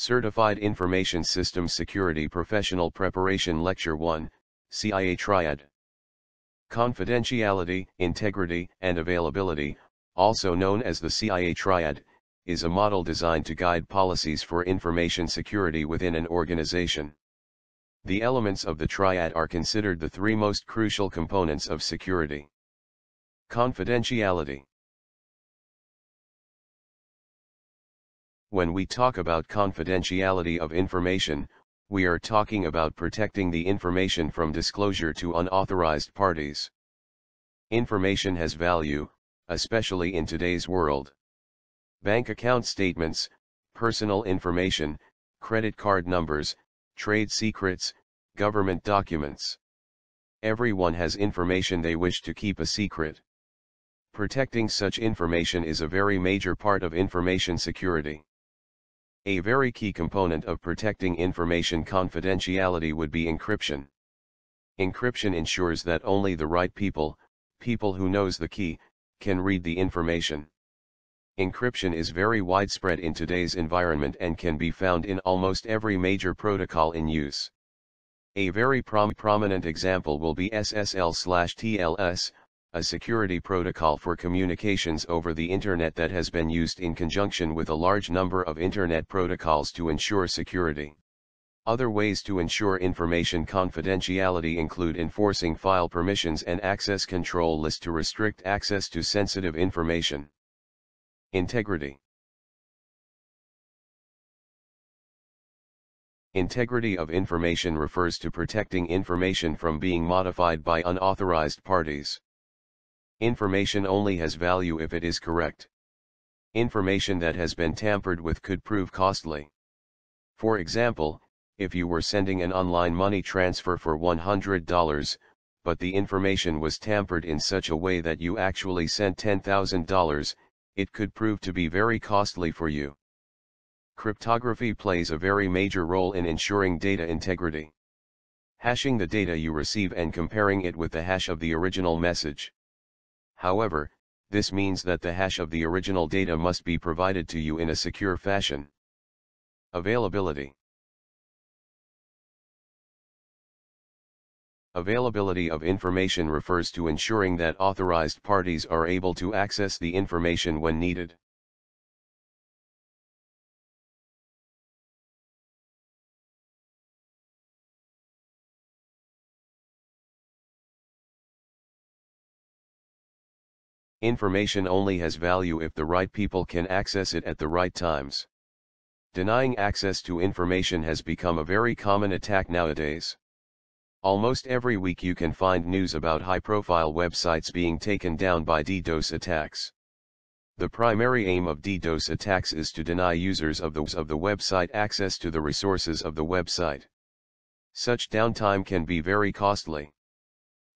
Certified Information Systems Security Professional Preparation Lecture 1, CIA Triad. Confidentiality, integrity, and availability, also known as the CIA Triad, is a model designed to guide policies for information security within an organization. The elements of the triad are considered the three most crucial components of security. Confidentiality When we talk about confidentiality of information, we are talking about protecting the information from disclosure to unauthorized parties. Information has value, especially in today's world. Bank account statements, personal information, credit card numbers, trade secrets, government documents. Everyone has information they wish to keep a secret. Protecting such information is a very major part of information security. A very key component of protecting information confidentiality would be encryption. Encryption ensures that only the right people, people who knows the key, can read the information. Encryption is very widespread in today's environment and can be found in almost every major protocol in use. A very prom prominent example will be SSL/TLS, a security protocol for communications over the Internet that has been used in conjunction with a large number of Internet protocols to ensure security. Other ways to ensure information confidentiality include enforcing file permissions and access control lists to restrict access to sensitive information. Integrity Integrity of information refers to protecting information from being modified by unauthorized parties. Information only has value if it is correct. Information that has been tampered with could prove costly. For example, if you were sending an online money transfer for $100, but the information was tampered in such a way that you actually sent $10,000, it could prove to be very costly for you. Cryptography plays a very major role in ensuring data integrity. Hashing the data you receive and comparing it with the hash of the original message. However, this means that the hash of the original data must be provided to you in a secure fashion. Availability Availability of information refers to ensuring that authorized parties are able to access the information when needed. Information only has value if the right people can access it at the right times. Denying access to information has become a very common attack nowadays. Almost every week you can find news about high-profile websites being taken down by DDoS attacks. The primary aim of DDoS attacks is to deny users of the, of the website access to the resources of the website. Such downtime can be very costly.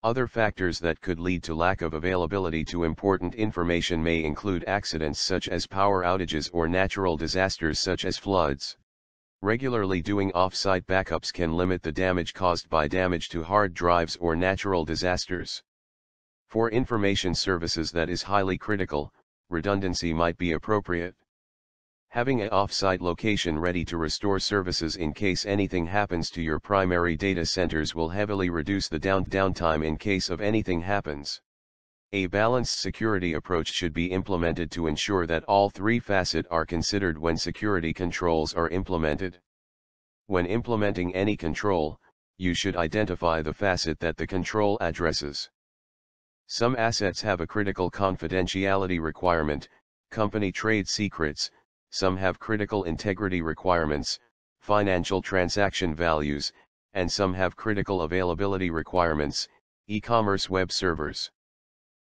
Other factors that could lead to lack of availability to important information may include accidents such as power outages or natural disasters such as floods. Regularly doing off-site backups can limit the damage caused by damage to hard drives or natural disasters. For information services that is highly critical, redundancy might be appropriate. Having a off-site location ready to restore services in case anything happens to your primary data centers will heavily reduce the down downtime in case of anything happens. A balanced security approach should be implemented to ensure that all three facets are considered when security controls are implemented. When implementing any control, you should identify the facet that the control addresses. Some assets have a critical confidentiality requirement, company trade secrets, some have critical integrity requirements, financial transaction values, and some have critical availability requirements, e-commerce web servers.